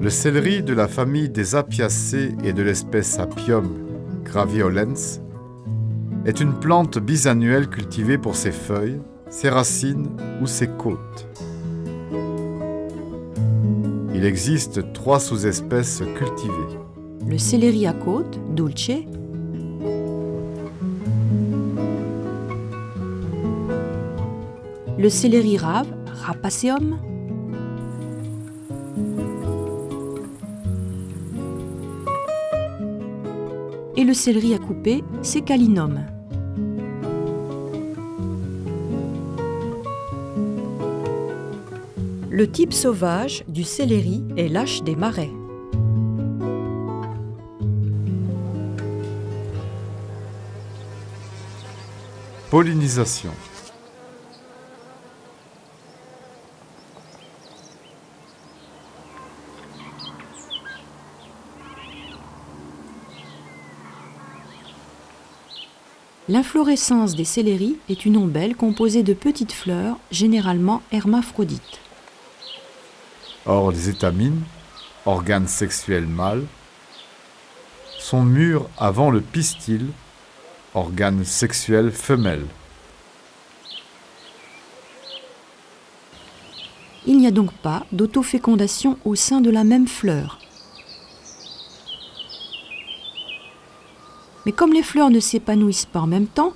Le céleri de la famille des Apiacées et de l'espèce Apium graviolens est une plante bisannuelle cultivée pour ses feuilles, ses racines ou ses côtes. Il existe trois sous-espèces cultivées. Le céleri à côte, dulce, le céleri rave, rapaceum, et le céleri à couper, sécalinum. Le type sauvage du céleri est lâche des marais. Pollinisation. L'inflorescence des céleris est une ombelle composée de petites fleurs, généralement hermaphrodites. Or, les étamines, organes sexuels mâles, sont mûrs avant le pistil, organe sexuel femelle. Il n'y a donc pas d'autofécondation au sein de la même fleur. Mais comme les fleurs ne s'épanouissent pas en même temps,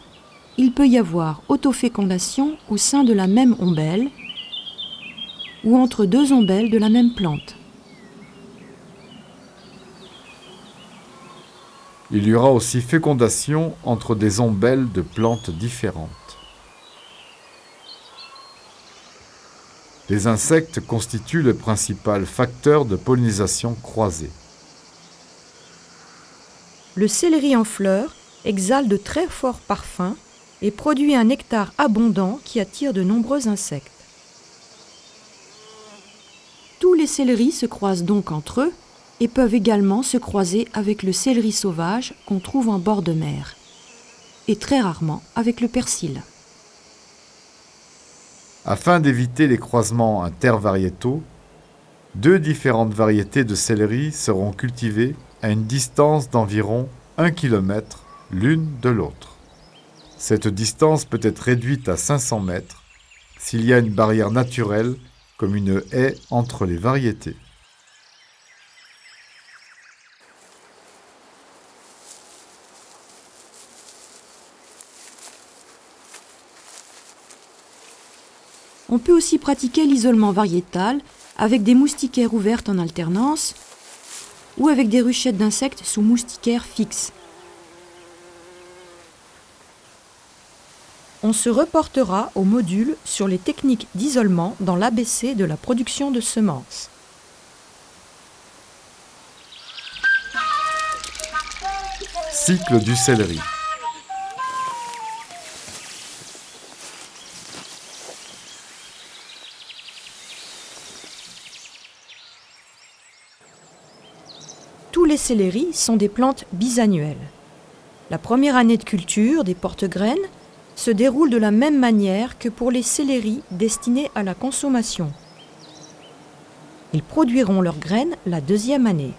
il peut y avoir autofécondation au sein de la même ombelle ou entre deux ombelles de la même plante. Il y aura aussi fécondation entre des ombelles de plantes différentes. Les insectes constituent le principal facteur de pollinisation croisée. Le céleri en fleurs exhale de très forts parfums et produit un nectar abondant qui attire de nombreux insectes. Tous les céleris se croisent donc entre eux et peuvent également se croiser avec le céleri sauvage qu'on trouve en bord de mer, et très rarement avec le persil. Afin d'éviter les croisements intervariétaux, deux différentes variétés de céleri seront cultivées à une distance d'environ 1 km l'une de l'autre. Cette distance peut être réduite à 500 mètres s'il y a une barrière naturelle comme une haie entre les variétés. On peut aussi pratiquer l'isolement variétal avec des moustiquaires ouvertes en alternance ou avec des ruchettes d'insectes sous moustiquaires fixes. On se reportera au module sur les techniques d'isolement dans l'ABC de la production de semences. Cycle du céleri. Céleris sont des plantes bisannuelles. La première année de culture des porte-graines se déroule de la même manière que pour les céleris destinés à la consommation. Ils produiront leurs graines la deuxième année.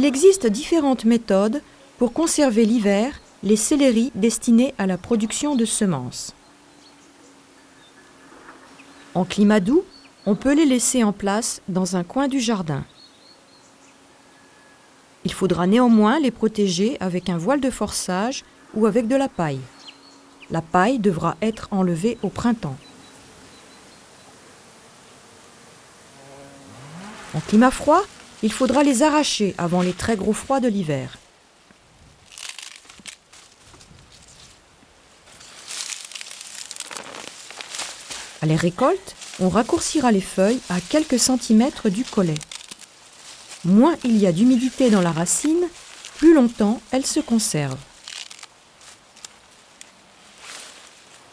Il existe différentes méthodes pour conserver l'hiver les céleris destinés à la production de semences. En climat doux, on peut les laisser en place dans un coin du jardin. faudra néanmoins les protéger avec un voile de forçage ou avec de la paille. La paille devra être enlevée au printemps. En climat froid, il faudra les arracher avant les très gros froids de l'hiver. À les récoltes, on raccourcira les feuilles à quelques centimètres du collet. Moins il y a d'humidité dans la racine, plus longtemps elle se conserve.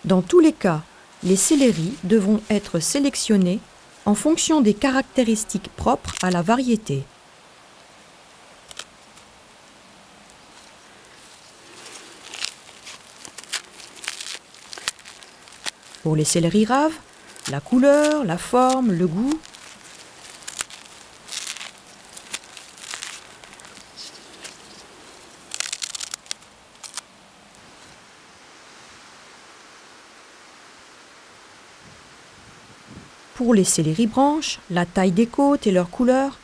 Dans tous les cas, les céleris devront être sélectionnés en fonction des caractéristiques propres à la variété. Pour les céleris raves, la couleur, la forme, le goût. Pour les céleris branches, la taille des côtes et leur couleur.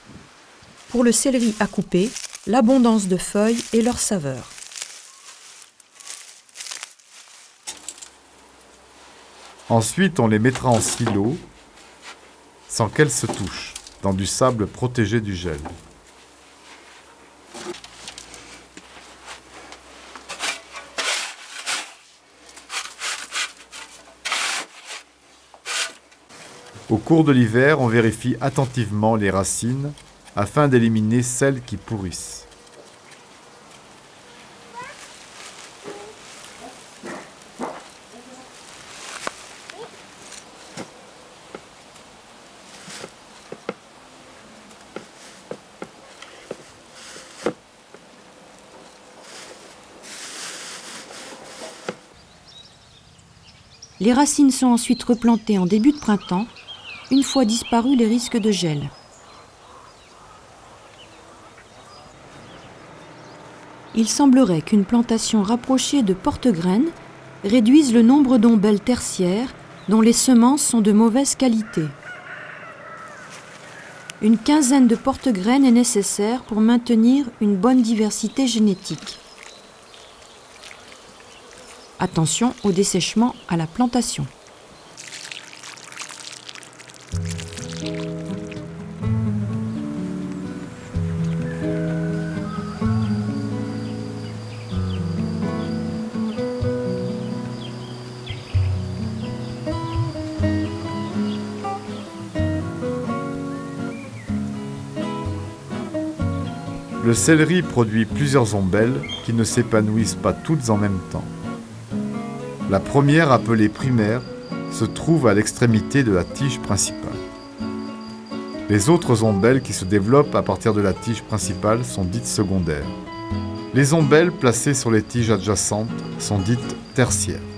Pour le céleri à couper, l'abondance de feuilles et leur saveur. Ensuite, on les mettra en silo sans qu'elles se touchent, dans du sable protégé du gel. Au cours de l'hiver, on vérifie attentivement les racines afin d'éliminer celles qui pourrissent. Les racines sont ensuite replantées en début de printemps, une fois disparus les risques de gel. Il semblerait qu'une plantation rapprochée de porte-graines réduise le nombre d'ombelles tertiaires dont les semences sont de mauvaise qualité. Une quinzaine de porte-graines est nécessaire pour maintenir une bonne diversité génétique. Attention au dessèchement à la plantation. Le céleri produit plusieurs ombelles qui ne s'épanouissent pas toutes en même temps. La première, appelée primaire, se trouve à l'extrémité de la tige principale. Les autres ombelles qui se développent à partir de la tige principale sont dites secondaires. Les ombelles placées sur les tiges adjacentes sont dites tertiaires.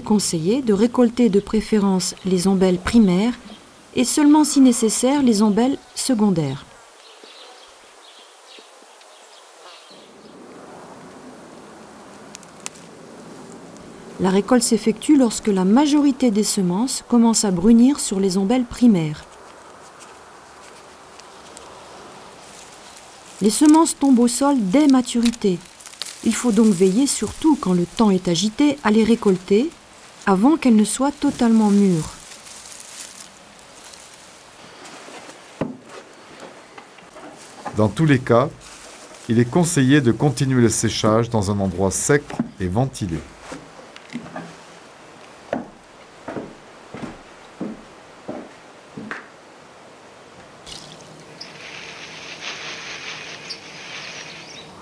De récolter de préférence les ombelles primaires et seulement si nécessaire les ombelles secondaires. La récolte s'effectue lorsque la majorité des semences commence à brunir sur les ombelles primaires. Les semences tombent au sol dès maturité. Il faut donc veiller, surtout quand le temps est agité, à les récolter avant qu'elles ne soient totalement mûres. Dans tous les cas, il est conseillé de continuer le séchage dans un endroit sec et ventilé.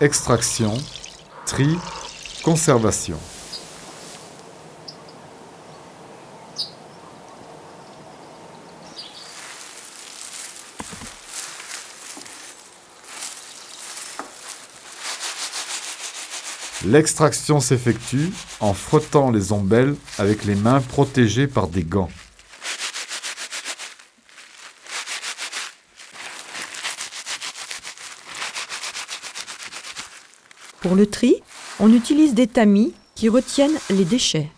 Extraction, tri, conservation. L'extraction s'effectue en frottant les ombelles avec les mains protégées par des gants. Pour le tri, on utilise des tamis qui retiennent les déchets.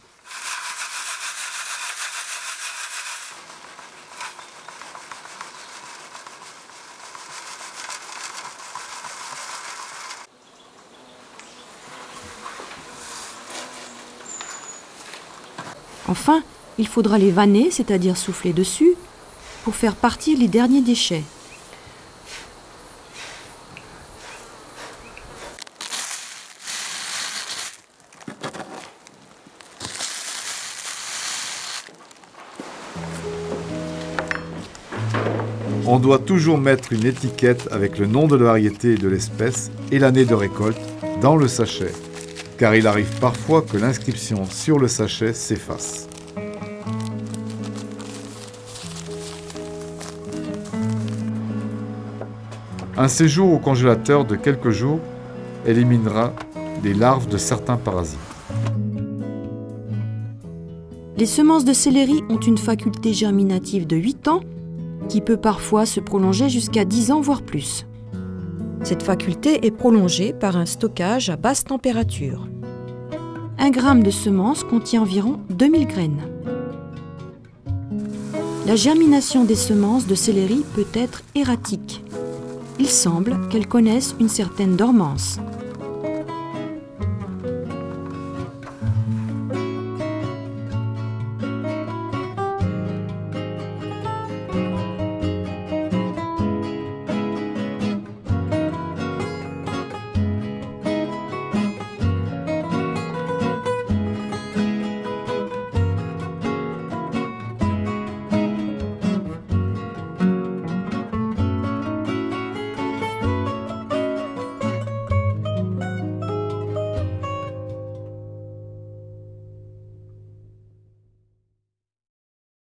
Enfin, il faudra les vanner, c'est-à-dire souffler dessus, pour faire partir les derniers déchets. On doit toujours mettre une étiquette avec le nom de la variété et de l'espèce et l'année de récolte dans le sachet, car il arrive parfois que l'inscription sur le sachet s'efface. Un séjour au congélateur de quelques jours éliminera les larves de certains parasites. Les semences de céleri ont une faculté germinative de 8 ans qui peut parfois se prolonger jusqu'à 10 ans voire plus. Cette faculté est prolongée par un stockage à basse température. Un gramme de semence contient environ 2000 graines. La germination des semences de céleri peut être erratique. Il semble qu'elles connaissent une certaine dormance.